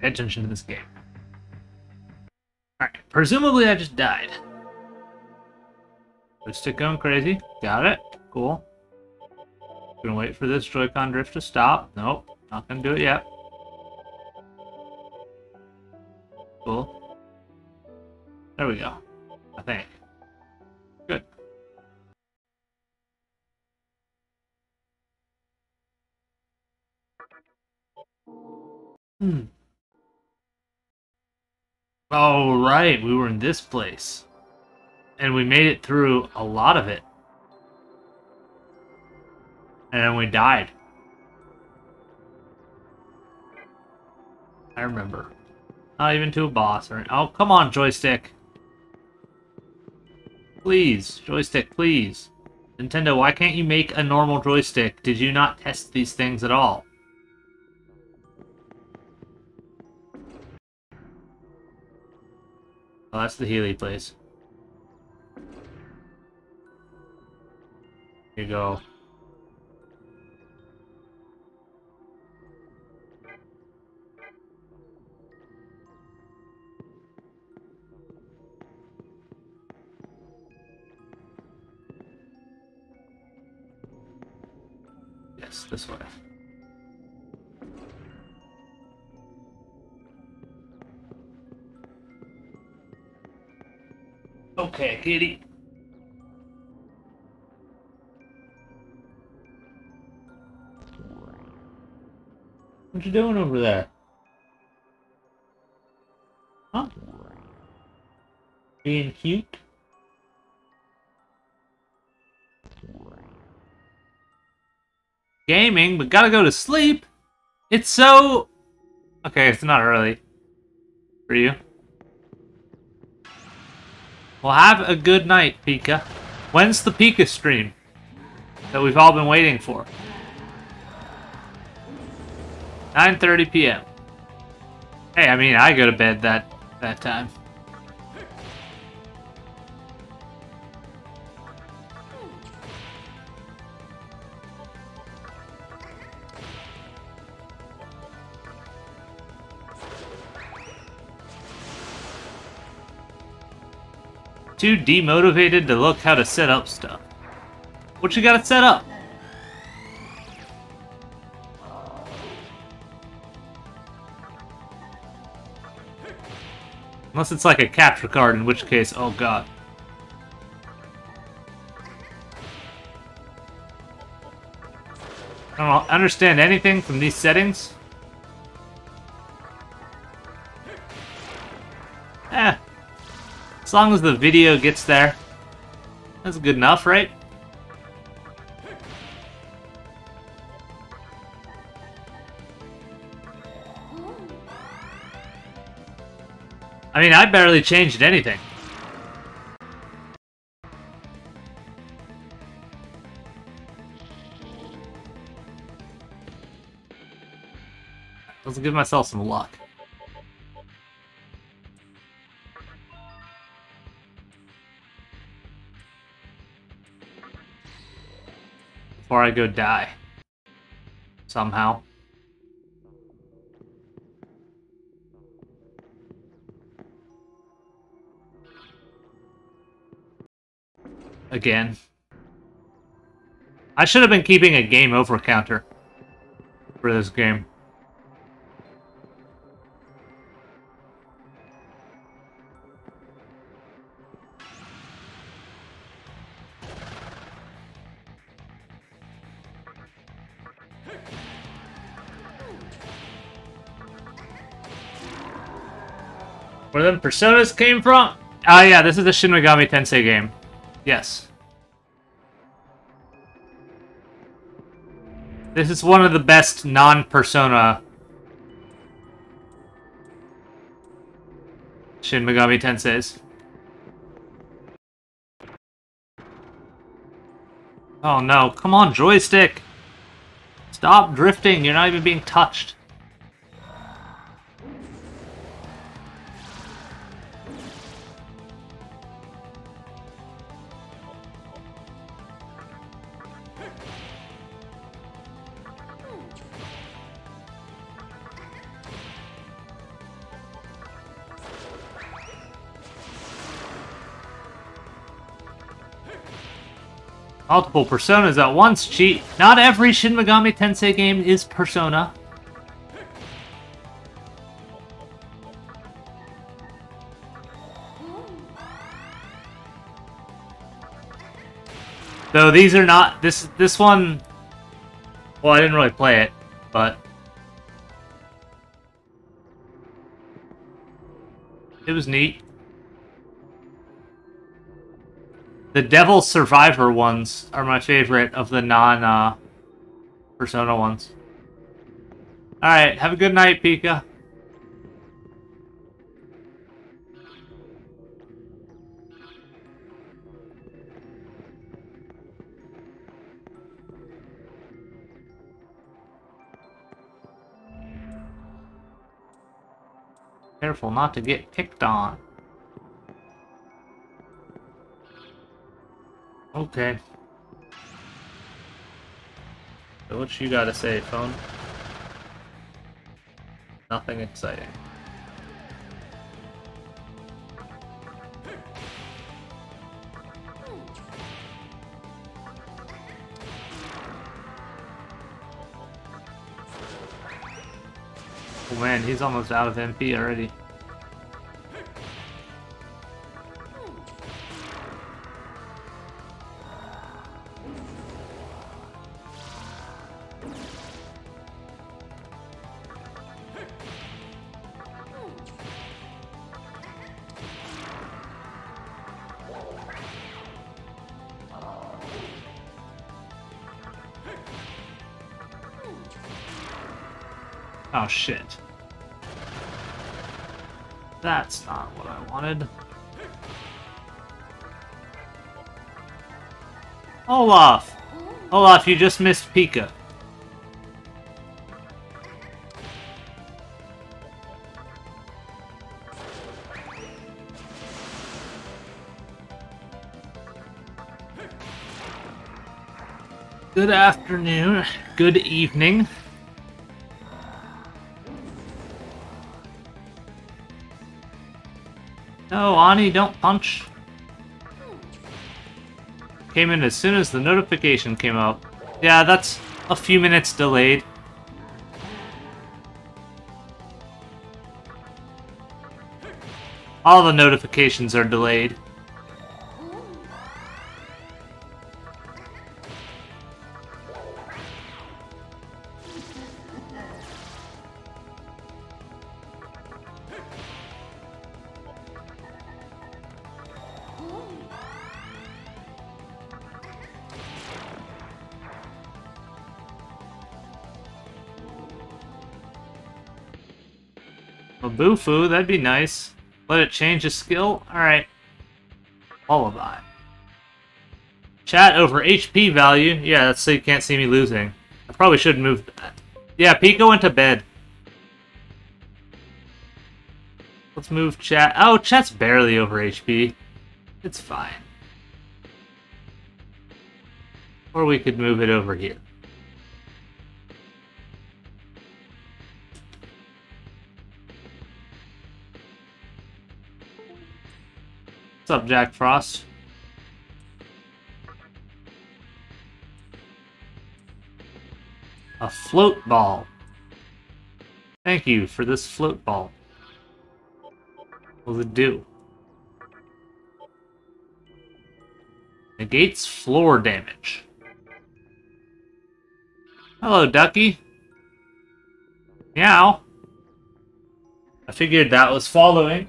Pay attention to this game. Alright, presumably I just died. Let's stick going crazy. Got it. Cool. Gonna wait for this Joy-Con drift to stop. Nope, not gonna do it yet. Cool. There we go. I think. Good. Hmm. Oh, right. We were in this place. And we made it through a lot of it. And then we died. I remember. Not even to a boss or oh come on joystick. Please, joystick, please. Nintendo, why can't you make a normal joystick? Did you not test these things at all? Oh, that's the Healy place. Here you go. Yes, this way. Okay, kitty. What you doing over there? Huh? Being cute? Gaming, but gotta go to sleep? It's so... Okay, it's not early. For you. Well, have a good night, Pika. When's the Pika stream? That we've all been waiting for. 9.30 p.m. Hey, I mean, I go to bed that, that time. Too demotivated to look how to set up stuff. What you gotta set up? Unless it's like a capture card, in which case, oh god. I don't understand anything from these settings. As long as the video gets there, that's good enough, right? I mean, I barely changed anything. Let's give myself some luck. I go die. Somehow. Again. I should have been keeping a game over counter for this game. Where them personas came from? Oh yeah, this is the Shin Megami Tensei game. Yes. This is one of the best non-persona Shin Megami Tenseis. Oh no, come on, joystick! Stop drifting, you're not even being touched. Multiple personas at once, cheat. Not every Shin Megami Tensei game is Persona. Though these are not this this one well I didn't really play it, but it was neat. The Devil Survivor ones are my favorite of the non uh, Persona ones. Alright, have a good night, Pika. Careful not to get picked on. Okay. So what you gotta say, phone? Nothing exciting. Oh man, he's almost out of MP already. Shit. That's not what I wanted. Olaf! Olaf, you just missed Pika. Good afternoon, good evening. No, Ani, don't punch. Came in as soon as the notification came up. Yeah, that's a few minutes delayed. All the notifications are delayed. Mabufu, that'd be nice. Let it change a skill? Alright. Lullaby. Chat over HP value. Yeah, that's so you can't see me losing. I probably should move that. Yeah, Pika went to bed. Let's move chat. Oh, chat's barely over HP. It's fine. Or we could move it over here. What's up, Jack Frost? A float ball. Thank you for this float ball. What does it do? Negates floor damage. Hello, Ducky. Meow. I figured that was following.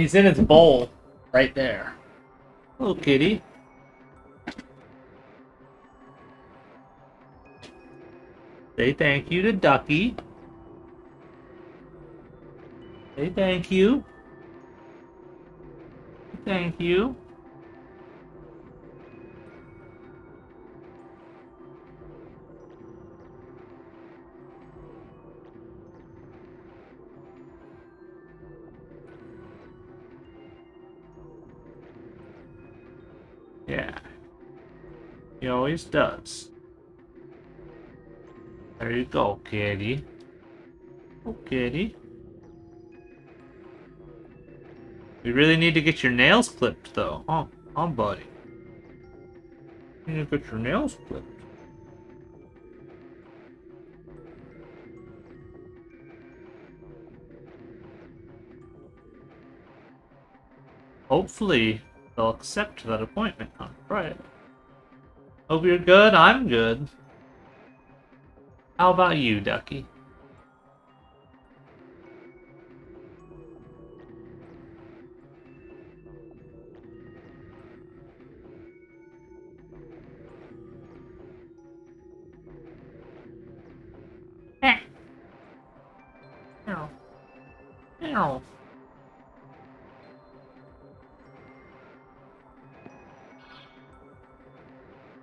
He's in his bowl right there. Hello, kitty. Say thank you to Ducky. Say thank you. Thank you. Yeah. He always does. There you go, kitty. Oh, kitty. We really need to get your nails clipped, though. Oh. on, buddy. You need to get your nails clipped. Hopefully, they'll accept that appointment Friday. Hope you're good, I'm good. How about you, Ducky?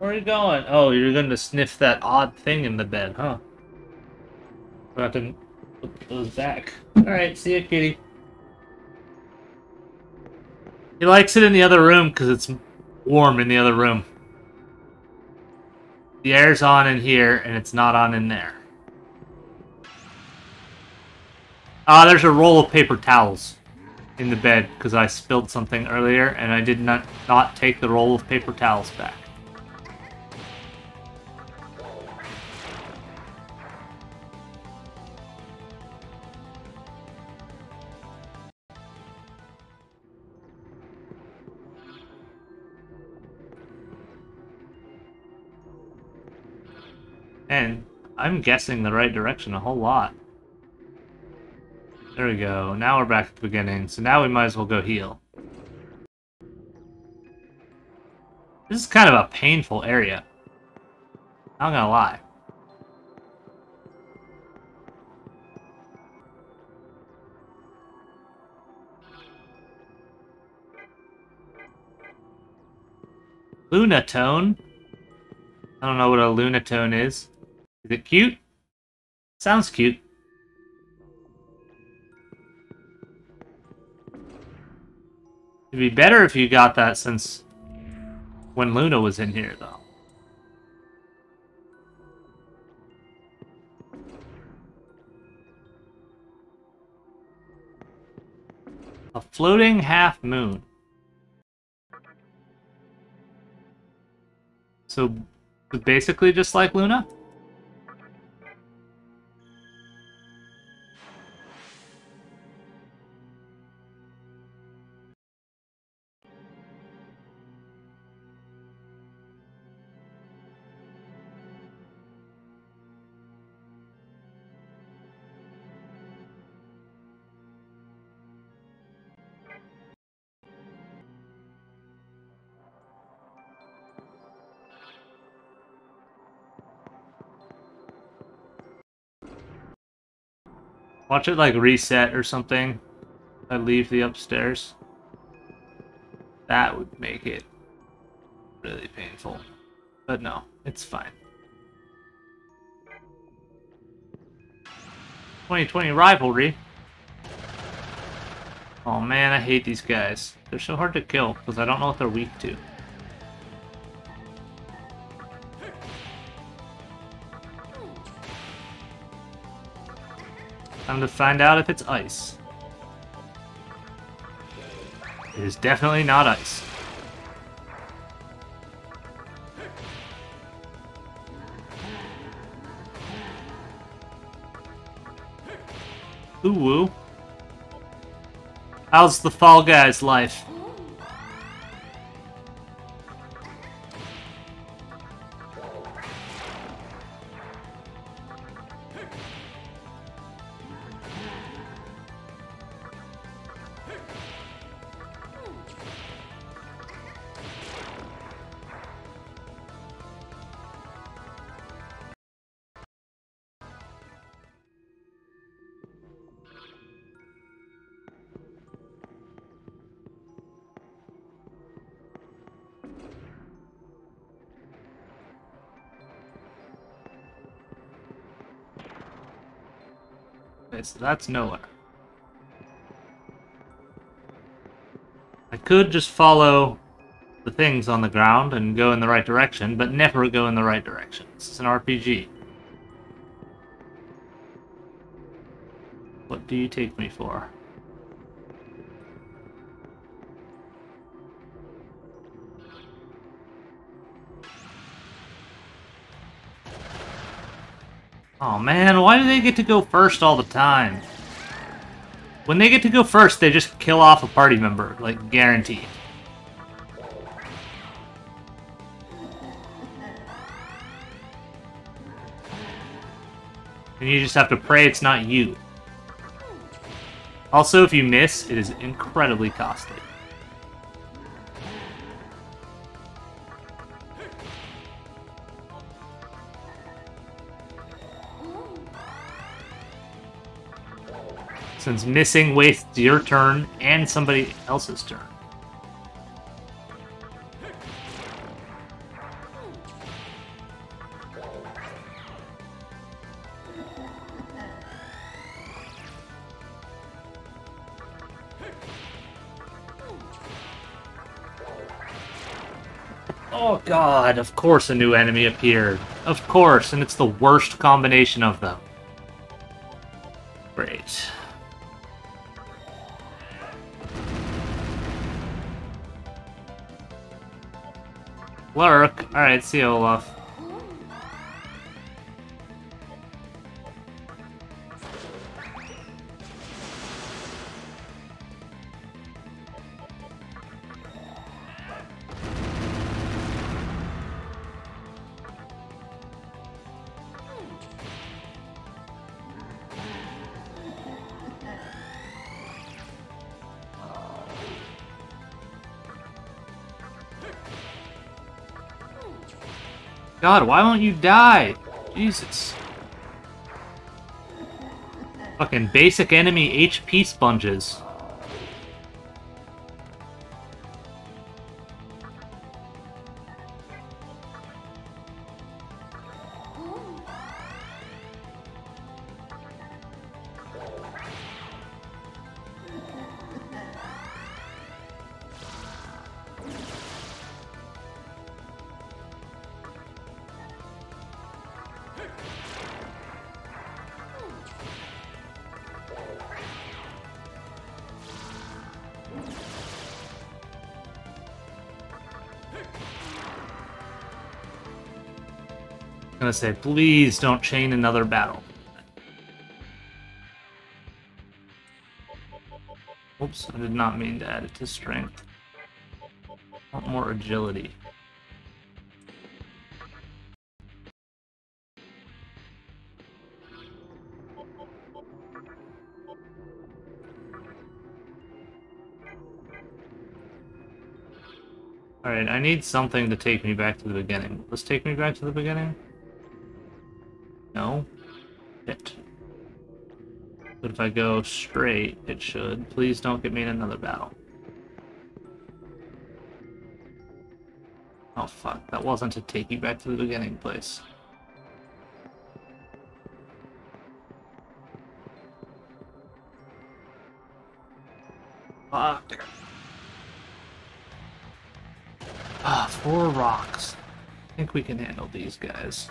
Where are you going? Oh, you're going to sniff that odd thing in the bed, huh? Forgot to put those back. Alright, see ya, kitty. He likes it in the other room because it's warm in the other room. The air's on in here, and it's not on in there. Ah, there's a roll of paper towels in the bed because I spilled something earlier, and I did not, not take the roll of paper towels back. I'm guessing the right direction a whole lot. There we go. Now we're back at the beginning, so now we might as well go heal. This is kind of a painful area. I'm gonna lie. Lunatone? I don't know what a Lunatone is. Is it cute? Sounds cute. It'd be better if you got that since when Luna was in here, though. A floating half moon. So, basically just like Luna? Watch it like reset or something. I leave the upstairs. That would make it really painful. But no, it's fine. 2020 rivalry. Oh man, I hate these guys. They're so hard to kill because I don't know what they're weak to. Time to find out if it's ice. It is definitely not ice. Ooh woo. How's the Fall Guys life? Okay, so that's nowhere. I could just follow the things on the ground and go in the right direction, but never go in the right direction. This is an RPG. What do you take me for? Oh man, why do they get to go first all the time? When they get to go first, they just kill off a party member, like guaranteed. And you just have to pray it's not you. Also, if you miss, it is incredibly costly. Since missing wastes your turn and somebody else's turn. Oh god, of course a new enemy appeared. Of course, and it's the worst combination of them. Great. Lurk. Alright, see you, Olaf. God, why won't you die? Jesus. Fucking basic enemy HP sponges. Gonna say, please don't chain another battle. Oops, I did not mean to add it to strength. I want more agility. Alright, I need something to take me back to the beginning. Let's take me back to the beginning. If I go straight, it should. Please don't get me in another battle. Oh fuck, that wasn't to take you back to the beginning place. Fuck. Ah, four rocks. I think we can handle these guys.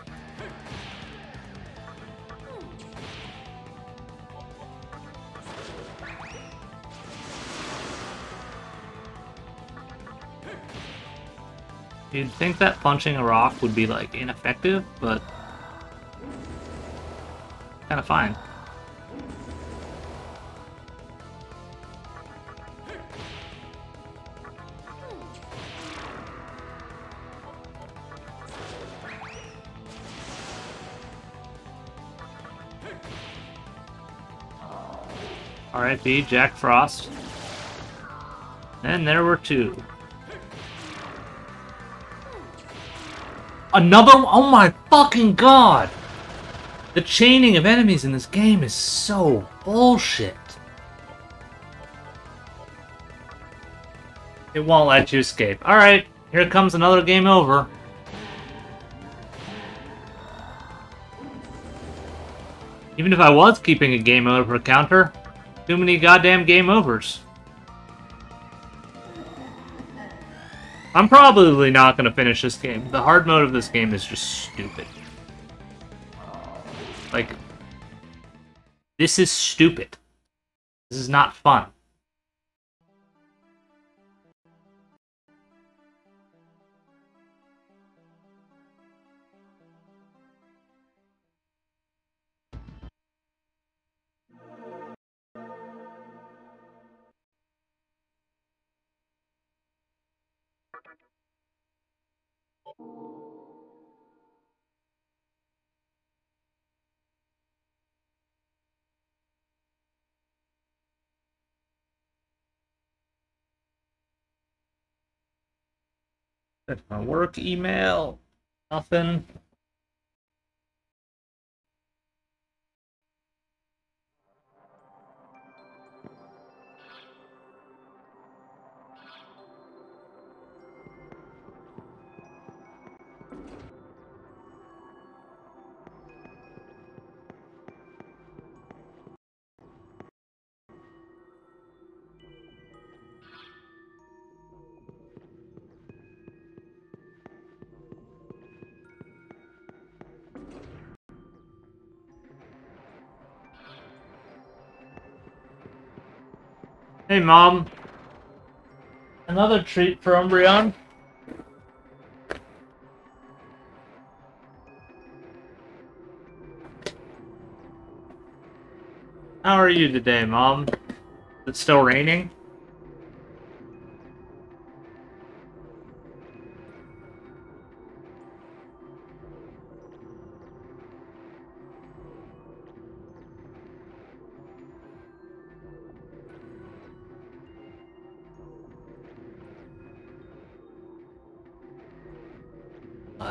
You'd think that punching a rock would be, like, ineffective, but... Kinda fine. R.I.P. Jack Frost. And there were two. Another Oh my fucking god! The chaining of enemies in this game is so bullshit. It won't let you escape. Alright, here comes another game over. Even if I was keeping a game over counter, too many goddamn game overs. I'm probably not going to finish this game. The hard mode of this game is just stupid. Like, this is stupid. This is not fun. That's my work email. Nothing. Hey, Mom. Another treat for Umbreon. How are you today, Mom? It's still raining?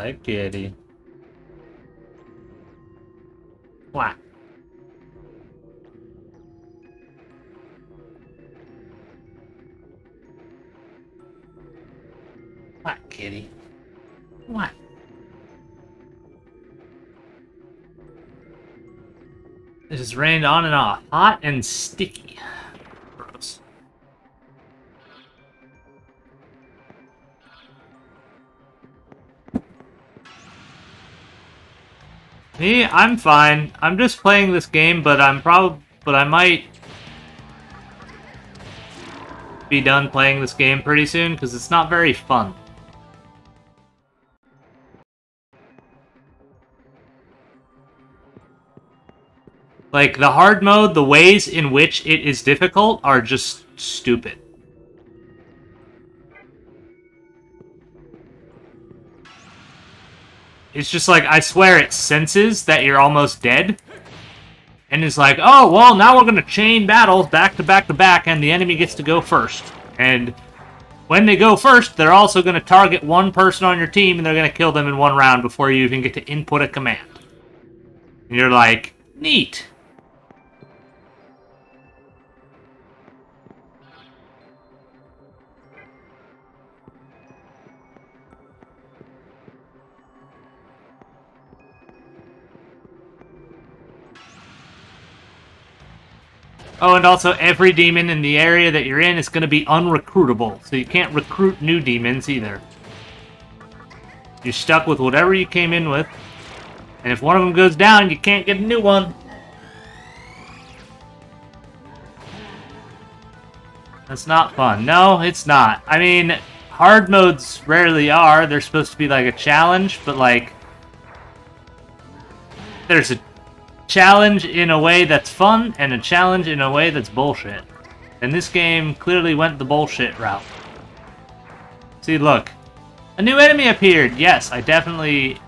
Hi, kitty. What? What, kitty? What? It just rained on and off. Hot and sticky. Me, I'm fine. I'm just playing this game, but I'm probably, but I might be done playing this game pretty soon because it's not very fun. Like, the hard mode, the ways in which it is difficult are just stupid. It's just like, I swear it senses that you're almost dead. And it's like, oh, well, now we're going to chain battles back to back to back, and the enemy gets to go first. And when they go first, they're also going to target one person on your team, and they're going to kill them in one round before you even get to input a command. And you're like, neat. Oh, and also every demon in the area that you're in is going to be unrecruitable, so you can't recruit new demons either. You're stuck with whatever you came in with, and if one of them goes down, you can't get a new one. That's not fun. No, it's not. I mean, hard modes rarely are. They're supposed to be like a challenge, but like... There's a challenge in a way that's fun and a challenge in a way that's bullshit. And this game clearly went the bullshit route. See, look. A new enemy appeared! Yes, I definitely...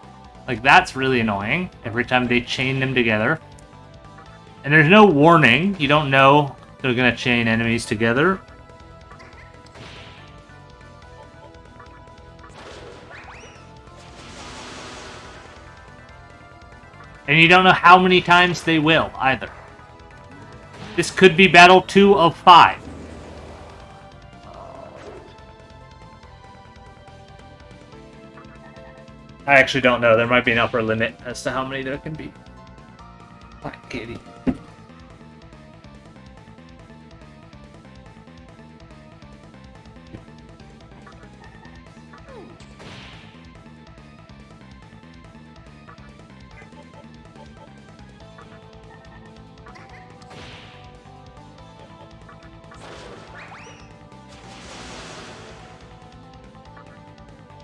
Like, that's really annoying. Every time they chain them together. And there's no warning. You don't know they're gonna chain enemies together. And you don't know how many times they will, either. This could be battle 2 of 5. I actually don't know. There might be an upper limit as to how many there can be. Black kitty.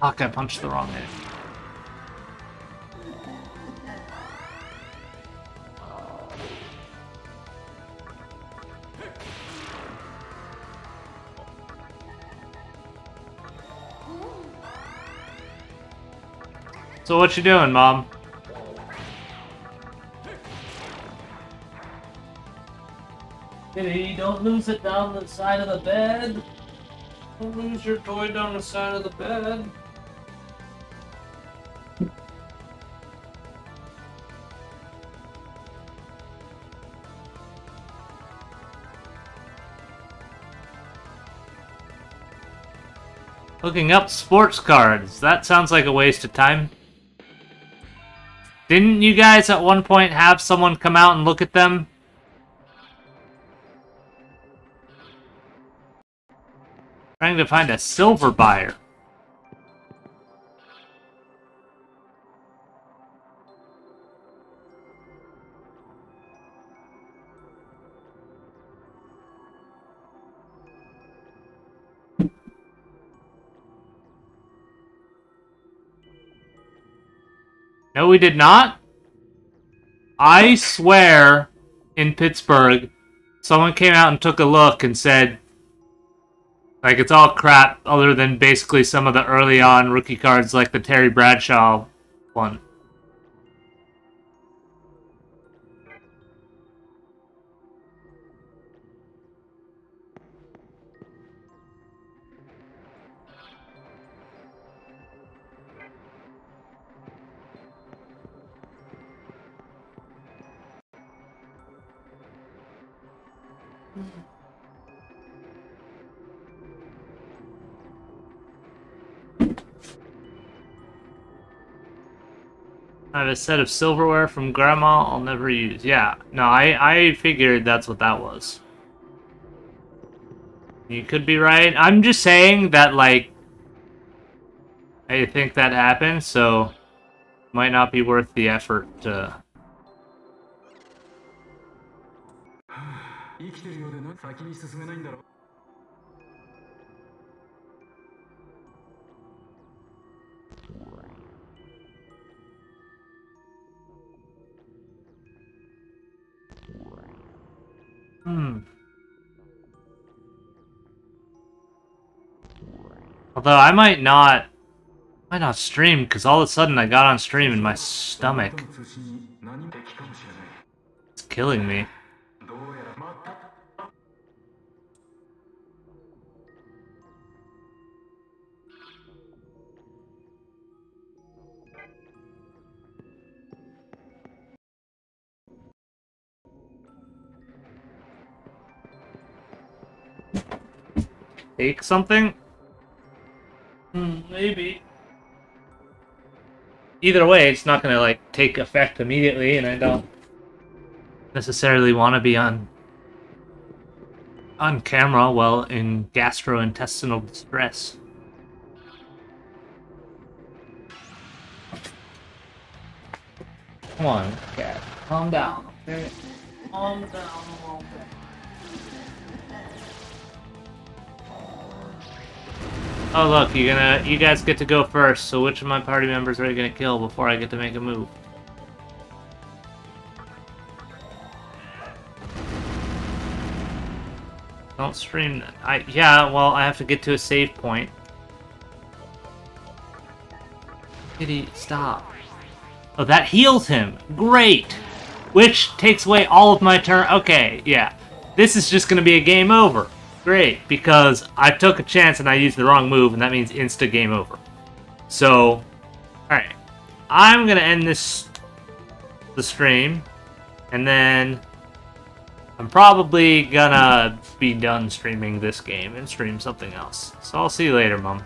Fuck, I punched the wrong egg. So what you doing, Mom? Kitty, don't lose it down the side of the bed. Don't lose your toy down the side of the bed. Looking up sports cards. That sounds like a waste of time. Didn't you guys at one point have someone come out and look at them? Trying to find a silver buyer. No, we did not. I swear, in Pittsburgh, someone came out and took a look and said, like, it's all crap other than basically some of the early on rookie cards like the Terry Bradshaw one. I have a set of silverware from Grandma I'll never use. Yeah, no, I, I figured that's what that was. You could be right. I'm just saying that, like, I think that happened, so might not be worth the effort to... Hmm. Although I might not, might not stream because all of a sudden I got on stream and my stomach is killing me. Take something? Hmm, maybe. Either way, it's not gonna, like, take effect immediately, and I don't necessarily want to be on on camera while in gastrointestinal distress. Come on, cat. Calm down. Calm down Oh look, you gonna you guys get to go first, so which of my party members are you gonna kill before I get to make a move? Don't stream I yeah, well I have to get to a save point. Kitty, stop. Oh, that heals him. Great! Which takes away all of my turn. Okay, yeah. This is just gonna be a game over. Great, because I took a chance and I used the wrong move, and that means insta game over. So, alright. I'm gonna end this the stream, and then I'm probably gonna be done streaming this game and stream something else. So I'll see you later, Mom.